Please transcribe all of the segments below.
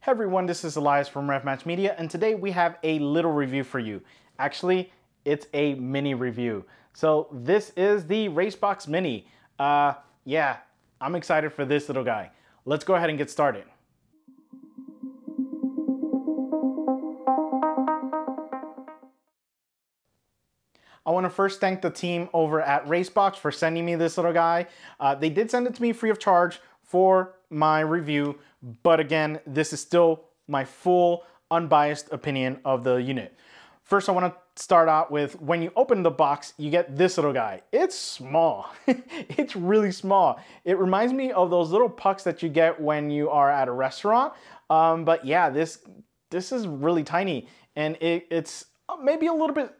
Hey everyone, this is Elias from RevMatch Media, and today we have a little review for you. Actually, it's a mini review. So this is the Racebox Mini. Uh, yeah, I'm excited for this little guy. Let's go ahead and get started. I want to first thank the team over at Racebox for sending me this little guy. Uh, they did send it to me free of charge for my review, but again, this is still my full unbiased opinion of the unit. First, I wanna start out with when you open the box, you get this little guy. It's small, it's really small. It reminds me of those little pucks that you get when you are at a restaurant. Um, but yeah, this, this is really tiny and it, it's maybe a little bit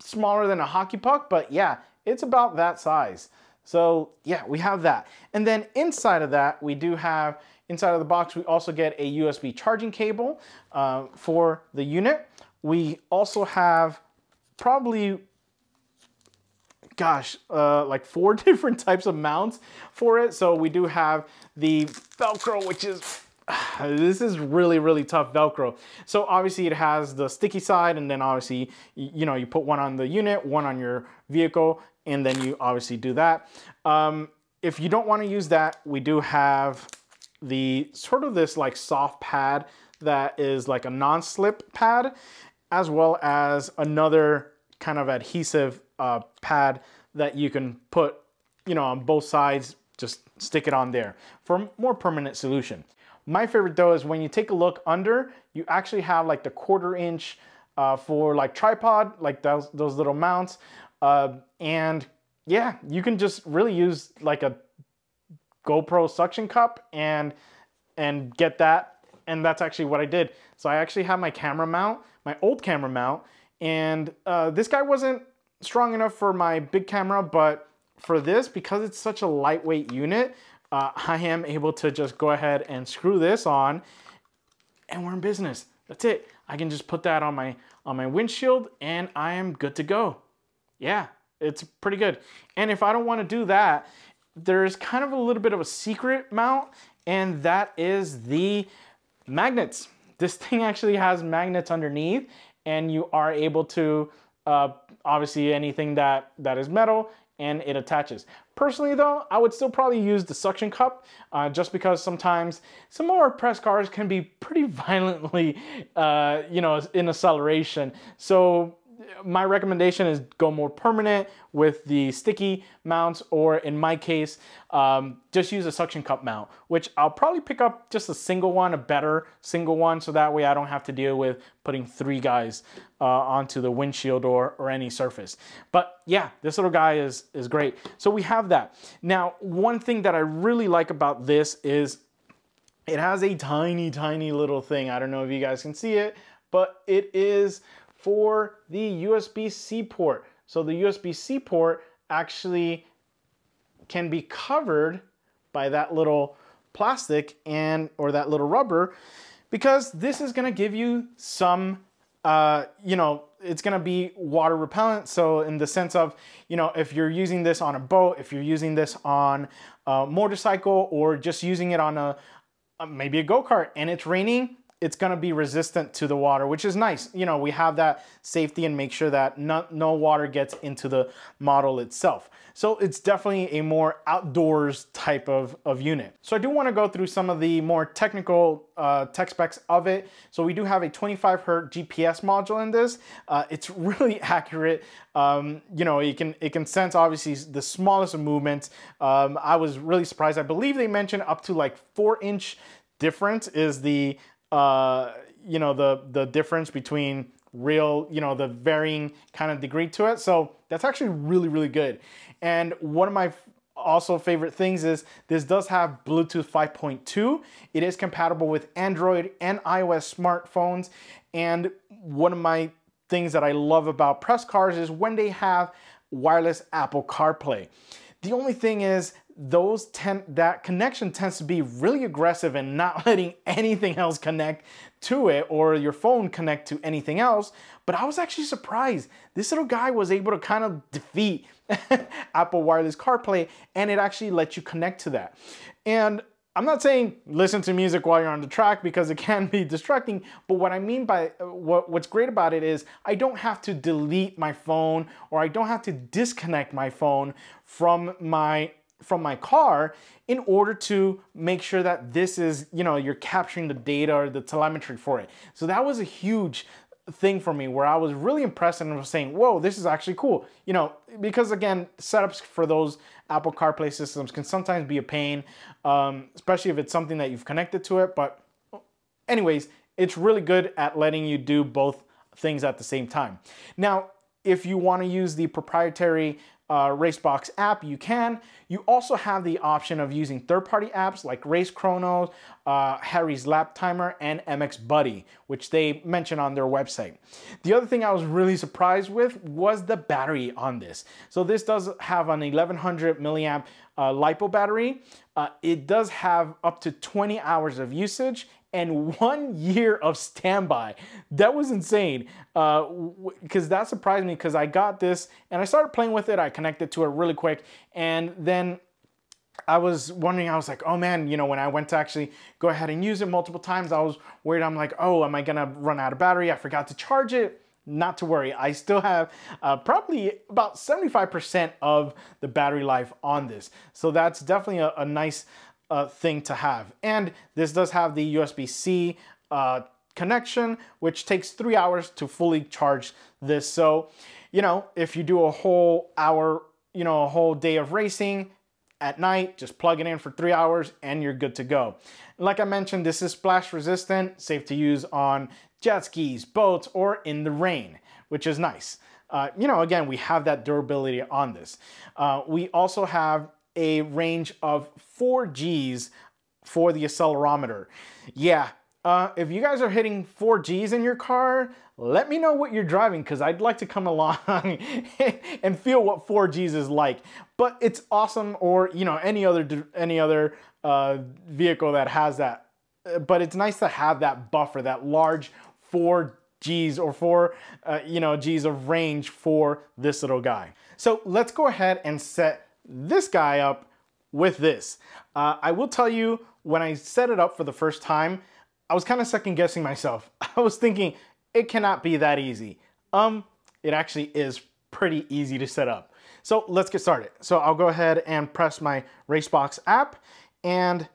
smaller than a hockey puck, but yeah, it's about that size. So yeah, we have that. And then inside of that, we do have, inside of the box, we also get a USB charging cable uh, for the unit. We also have probably, gosh, uh, like four different types of mounts for it. So we do have the Velcro, which is this is really, really tough Velcro. So obviously it has the sticky side and then obviously, you know, you put one on the unit, one on your vehicle, and then you obviously do that. Um, if you don't want to use that, we do have the sort of this like soft pad that is like a non-slip pad, as well as another kind of adhesive uh, pad that you can put, you know, on both sides, just stick it on there for more permanent solution. My favorite though is when you take a look under, you actually have like the quarter inch uh, for like tripod, like those, those little mounts. Uh, and yeah, you can just really use like a GoPro suction cup and and get that. And that's actually what I did. So I actually have my camera mount, my old camera mount, and uh, this guy wasn't strong enough for my big camera, but for this, because it's such a lightweight unit, uh, I am able to just go ahead and screw this on and we're in business. That's it. I can just put that on my on my windshield and I am good to go yeah, it's pretty good. And if I don't want to do that, there's kind of a little bit of a secret mount, and that is the magnets. This thing actually has magnets underneath, and you are able to, uh, obviously anything that, that is metal, and it attaches. Personally though, I would still probably use the suction cup uh, just because sometimes some more press cars can be pretty violently, uh, you know, in acceleration. So my recommendation is go more permanent with the sticky mounts, or in my case, um, just use a suction cup mount, which I'll probably pick up just a single one, a better single one, so that way I don't have to deal with putting three guys uh, onto the windshield or, or any surface. But yeah, this little guy is, is great. So we have that. Now, one thing that I really like about this is it has a tiny, tiny little thing. I don't know if you guys can see it, but it is for the USB-C port. So the USB-C port actually can be covered by that little plastic and or that little rubber because this is gonna give you some, uh, you know, it's gonna be water repellent. So in the sense of, you know, if you're using this on a boat, if you're using this on a motorcycle or just using it on a, maybe a go-kart and it's raining, it's to be resistant to the water, which is nice. You know, we have that safety and make sure that no, no water gets into the model itself. So it's definitely a more outdoors type of, of unit. So I do want to go through some of the more technical uh, tech specs of it. So we do have a 25 hertz GPS module in this. Uh, it's really accurate. Um, you know, it can it can sense obviously the smallest of movements. Um, I was really surprised. I believe they mentioned up to like four inch difference is the uh, you know, the, the difference between real, you know, the varying kind of degree to it. So that's actually really, really good. And one of my also favorite things is this does have Bluetooth 5.2. It is compatible with Android and iOS smartphones. And one of my things that I love about press cars is when they have wireless Apple CarPlay. The only thing is those tend that connection tends to be really aggressive and not letting anything else connect to it or your phone connect to anything else. But I was actually surprised. This little guy was able to kind of defeat Apple Wireless CarPlay and it actually lets you connect to that. And I'm not saying listen to music while you're on the track because it can be distracting, but what I mean by uh, what, what's great about it is I don't have to delete my phone or I don't have to disconnect my phone from my from my car in order to make sure that this is, you know, you're capturing the data or the telemetry for it. So that was a huge thing for me where I was really impressed and was saying, whoa, this is actually cool. You know, because again, setups for those Apple CarPlay systems can sometimes be a pain, um, especially if it's something that you've connected to it. But anyways, it's really good at letting you do both things at the same time. Now, if you want to use the proprietary uh, Racebox app, you can. You also have the option of using third-party apps like Race Chronos, uh, Harry's Lap Timer, and MX Buddy, which they mention on their website. The other thing I was really surprised with was the battery on this. So this does have an 1100 milliamp uh, LiPo battery. Uh, it does have up to 20 hours of usage and one year of standby. That was insane because uh, that surprised me because I got this and I started playing with it. I connected to it really quick and then I was wondering, I was like, oh man, you know, when I went to actually go ahead and use it multiple times, I was worried. I'm like, oh, am I gonna run out of battery? I forgot to charge it. Not to worry, I still have uh, probably about 75% of the battery life on this. So that's definitely a, a nice uh, thing to have. And this does have the USB-C uh, connection, which takes three hours to fully charge this. So, you know, if you do a whole hour, you know, a whole day of racing at night, just plug it in for three hours and you're good to go. Like I mentioned, this is splash resistant, safe to use on jet skis, boats, or in the rain, which is nice. Uh, you know, again, we have that durability on this. Uh, we also have a range of 4 Gs for the accelerometer. Yeah, uh, if you guys are hitting 4 Gs in your car, let me know what you're driving because I'd like to come along and feel what 4 Gs is like. But it's awesome or, you know, any other, any other uh, vehicle that has that. But it's nice to have that buffer, that large 4 Gs or 4, uh, you know, Gs of range for this little guy. So let's go ahead and set this guy up with this. Uh, I will tell you, when I set it up for the first time, I was kind of second guessing myself. I was thinking, it cannot be that easy. Um, it actually is pretty easy to set up. So let's get started. So I'll go ahead and press my Racebox app and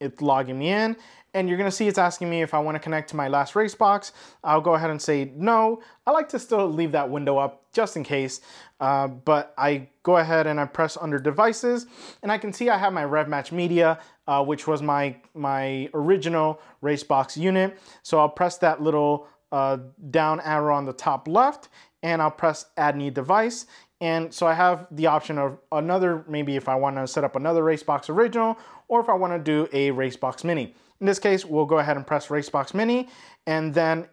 it's logging me in and you're gonna see it's asking me if I wanna connect to my last Racebox. I'll go ahead and say no. I like to still leave that window up just in case, uh, but I go ahead and I press under devices and I can see I have my RevMatch Media, uh, which was my, my original Racebox unit. So I'll press that little uh, down arrow on the top left and I'll press add new device and so I have the option of another, maybe if I want to set up another Racebox original, or if I want to do a Racebox mini. In this case, we'll go ahead and press Racebox mini, and then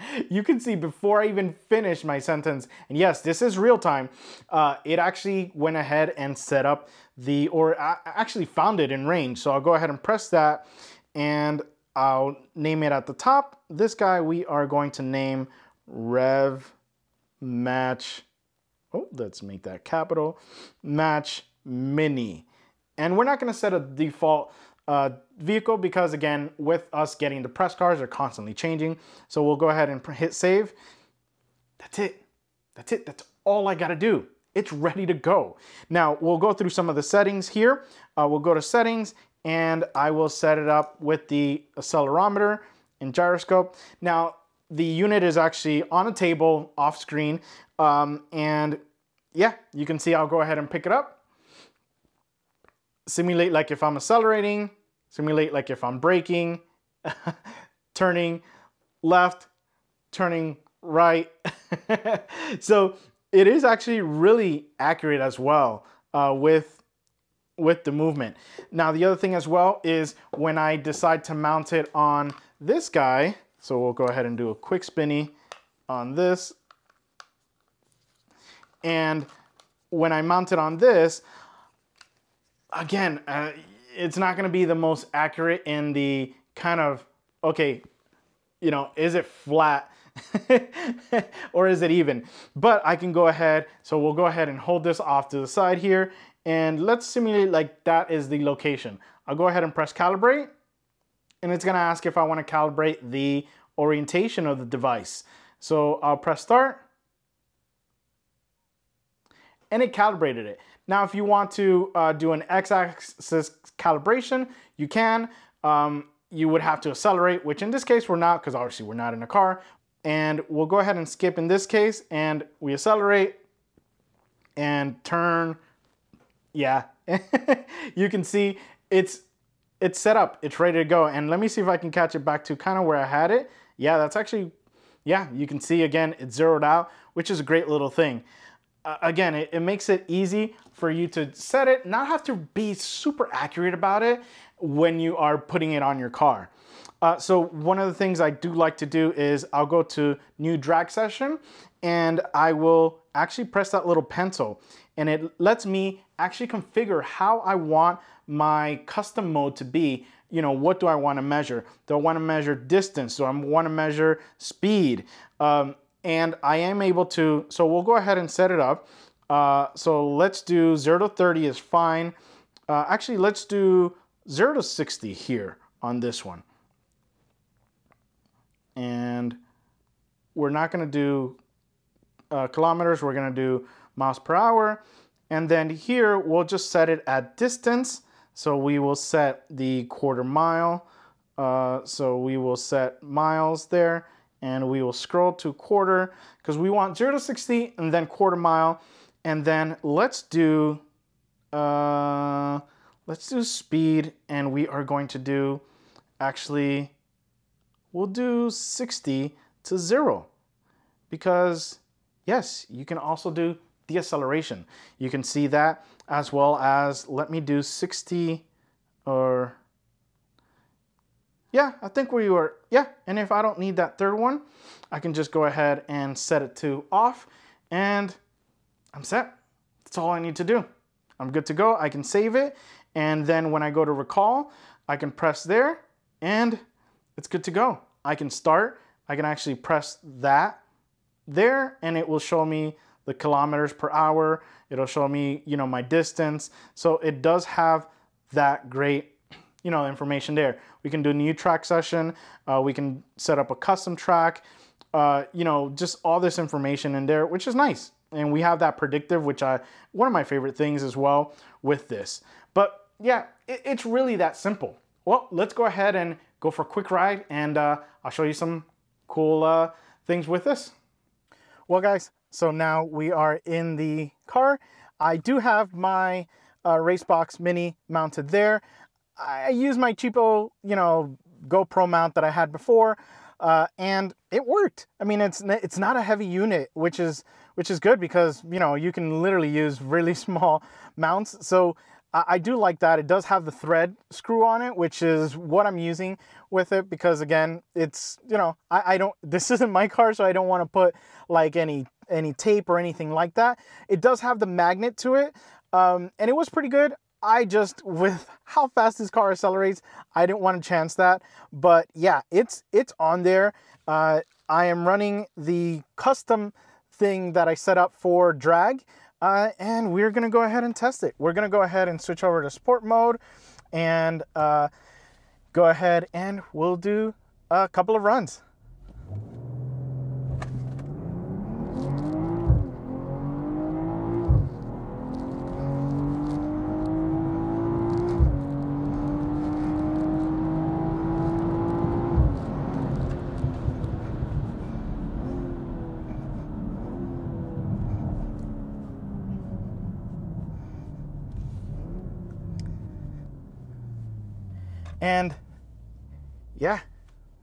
you can see before I even finish my sentence, and yes, this is real time, uh, it actually went ahead and set up the, or I actually found it in range. So I'll go ahead and press that, and I'll name it at the top. This guy we are going to name Rev Match oh, let's make that capital, match mini. And we're not gonna set a default uh, vehicle because again, with us getting the press cars, they're constantly changing. So we'll go ahead and hit save. That's it, that's it, that's all I gotta do. It's ready to go. Now we'll go through some of the settings here. Uh, we'll go to settings and I will set it up with the accelerometer and gyroscope. Now the unit is actually on a table off screen. Um, and yeah, you can see I'll go ahead and pick it up. Simulate like if I'm accelerating, simulate like if I'm braking, turning left, turning right. so it is actually really accurate as well uh, with, with the movement. Now the other thing as well is when I decide to mount it on this guy, so we'll go ahead and do a quick spinny on this and when I mount it on this, again, uh, it's not gonna be the most accurate in the kind of, okay, you know, is it flat or is it even? But I can go ahead, so we'll go ahead and hold this off to the side here And let's simulate like that is the location. I'll go ahead and press calibrate and it's gonna ask if I wanna calibrate the orientation of the device. So I'll press start and it calibrated it. Now, if you want to uh, do an x-axis calibration, you can. Um, you would have to accelerate, which in this case we're not, because obviously we're not in a car. And we'll go ahead and skip in this case, and we accelerate and turn. Yeah, you can see it's it's set up, it's ready to go. And let me see if I can catch it back to kind of where I had it. Yeah, that's actually, yeah, you can see again, it's zeroed out, which is a great little thing uh, again, it, it makes it easy for you to set it, not have to be super accurate about it when you are putting it on your car. Uh, so one of the things I do like to do is I'll go to new drag session and I will actually press that little pencil and it lets me actually configure how I want my custom mode to be. You know, what do I want to measure? Do I want to measure distance? Do I want to measure speed? Um, and I am able to, so we'll go ahead and set it up. Uh, so let's do 0 to 30 is fine. Uh, actually, let's do 0 to 60 here on this one. And we're not going to do uh, kilometers, we're going to do miles per hour. And then here, we'll just set it at distance. So we will set the quarter mile. Uh, so we will set miles there and we will scroll to quarter because we want 0 to 60 and then quarter mile. And then let's do, uh, let's do speed and we are going to do, actually, we'll do 60 to 0 because yes, you can also do the acceleration You can see that as well as, let me do 60 or yeah, I think we were, yeah. And if I don't need that third one, I can just go ahead and set it to off and I'm set. That's all I need to do. I'm good to go. I can save it. And then when I go to recall, I can press there and it's good to go. I can start. I can actually press that there and it will show me the kilometers per hour. It'll show me, you know, my distance. So it does have that great you know, information there. We can do a new track session. Uh, we can set up a custom track. Uh, you know, just all this information in there, which is nice. And we have that predictive, which I one of my favorite things as well with this. But yeah, it, it's really that simple. Well, let's go ahead and go for a quick ride, and uh, I'll show you some cool uh, things with this. Well, guys, so now we are in the car. I do have my uh, Racebox Mini mounted there. I used my cheapo, you know, GoPro mount that I had before, uh, and it worked. I mean, it's it's not a heavy unit, which is which is good because you know you can literally use really small mounts. So I do like that. It does have the thread screw on it, which is what I'm using with it because again, it's you know I, I don't. This isn't my car, so I don't want to put like any any tape or anything like that. It does have the magnet to it, um, and it was pretty good. I just, with how fast this car accelerates, I didn't want to chance that. But yeah, it's it's on there. Uh, I am running the custom thing that I set up for drag. Uh, and we're gonna go ahead and test it. We're gonna go ahead and switch over to sport mode and uh, go ahead and we'll do a couple of runs. And yeah,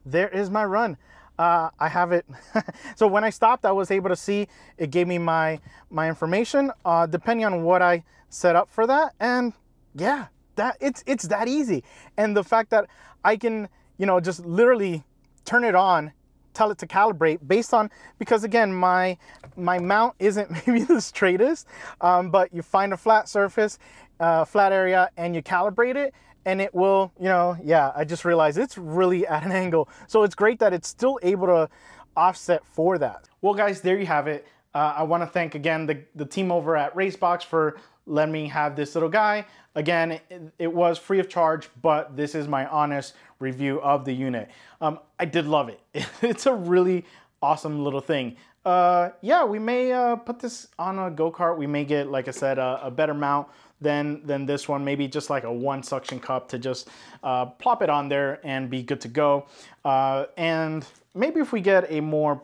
there is my run. Uh, I have it. so when I stopped, I was able to see it gave me my my information uh, depending on what I set up for that. And yeah, that it's it's that easy. And the fact that I can you know just literally turn it on, tell it to calibrate based on because again my my mount isn't maybe the straightest, um, but you find a flat surface, uh, flat area, and you calibrate it, and it will, you know, yeah, I just realized it's really at an angle. So it's great that it's still able to offset for that. Well, guys, there you have it. Uh, I want to thank again the, the team over at Racebox for letting me have this little guy. Again, it, it was free of charge, but this is my honest review of the unit. Um, I did love it. It's a really awesome little thing. Uh, yeah, we may uh, put this on a go-kart. We may get, like I said, a, a, better mount than, than this one. Maybe just like a one suction cup to just uh, plop it on there and be good to go. Uh, and maybe if we get a more,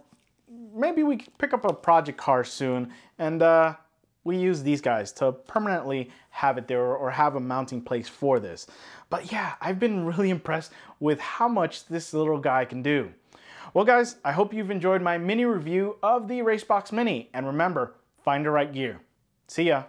maybe we pick up a project car soon and uh, we use these guys to permanently have it there or have a mounting place for this. But yeah, I've been really impressed with how much this little guy can do. Well guys, I hope you've enjoyed my mini review of the Racebox Mini and remember, find the right gear. See ya.